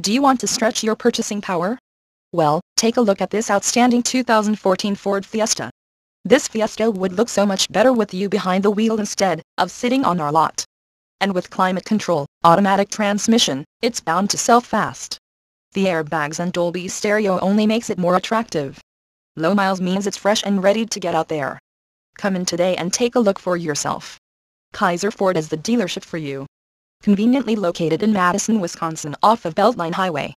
Do you want to stretch your purchasing power? Well, take a look at this outstanding 2014 Ford Fiesta. This Fiesta would look so much better with you behind the wheel instead of sitting on our lot. And with climate control, automatic transmission, it's bound to sell fast. The airbags and Dolby stereo only makes it more attractive. Low miles means it's fresh and ready to get out there. Come in today and take a look for yourself. Kayser Ford is the dealership for you. Conveniently located in Madison, Wisconsin off of Beltline Highway.